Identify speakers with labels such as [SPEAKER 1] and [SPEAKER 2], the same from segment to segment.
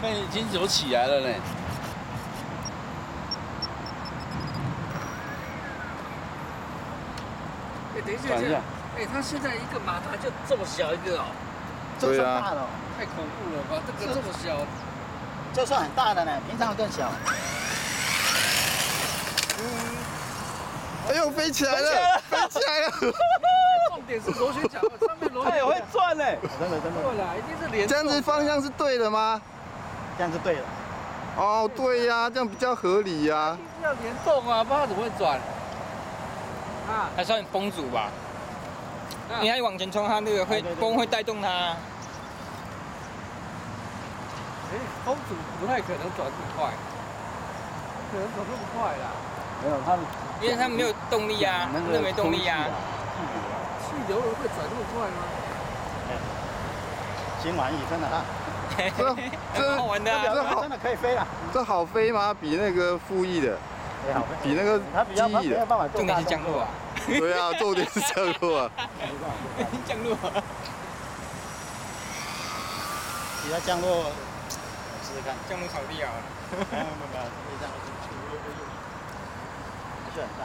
[SPEAKER 1] 看已经走起来了呢。
[SPEAKER 2] 哎，等一下，
[SPEAKER 1] 转一下。
[SPEAKER 2] 哎，它现在一个马达就这么小一个哦，
[SPEAKER 3] 对
[SPEAKER 4] 这算
[SPEAKER 3] 啊
[SPEAKER 4] 大的哦，
[SPEAKER 2] 太恐怖了吧？这个这么小，
[SPEAKER 4] 这算很大的呢，平常更小。
[SPEAKER 3] 哎呦，飞起来了，飞起来了！
[SPEAKER 2] 重点是螺旋桨，上面螺旋
[SPEAKER 1] 它也会
[SPEAKER 2] 桨。
[SPEAKER 1] 转嘞。
[SPEAKER 4] 真的真的，
[SPEAKER 2] 对啦，一定是连
[SPEAKER 3] 这样子方向是对的吗？
[SPEAKER 4] 这样是对的。
[SPEAKER 3] 哦，对呀、这样比较合理呀、
[SPEAKER 2] 要联动啊，不然它怎么会转？啊，
[SPEAKER 5] 还算风阻吧，
[SPEAKER 2] 那
[SPEAKER 5] 你还往前冲，它那个会
[SPEAKER 4] 对对对
[SPEAKER 5] 风会带动它。
[SPEAKER 2] 哎，风阻不太可能转这么快，不可能转这么快啦。
[SPEAKER 4] 没有，他们
[SPEAKER 5] 因为它没有动力啊，那没动力啊。
[SPEAKER 2] 气流会转这么快吗？
[SPEAKER 4] 心满意真的哈，
[SPEAKER 3] 这这
[SPEAKER 5] 好玩的啊。
[SPEAKER 4] 这真的可以飞了。
[SPEAKER 3] 这好飞吗？比那个复翼的，比那个
[SPEAKER 4] 它比较
[SPEAKER 3] 机翼的，
[SPEAKER 5] 重点是降落啊，
[SPEAKER 3] 对啊，重点是降落啊。
[SPEAKER 5] 降落啊。
[SPEAKER 4] 比它降落，我试试看。
[SPEAKER 5] 降落草地啊。
[SPEAKER 4] 没有没有没有，可以降落去，不是很大。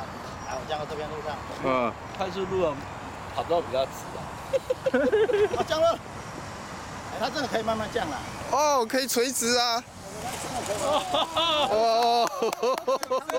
[SPEAKER 4] 来，我降到这边路上。
[SPEAKER 3] 嗯，
[SPEAKER 1] 快速路啊，跑道比较直啊。
[SPEAKER 4] 啊，降落。哎，它这个可以慢慢降了。
[SPEAKER 3] 哦，可以垂直啊。哦。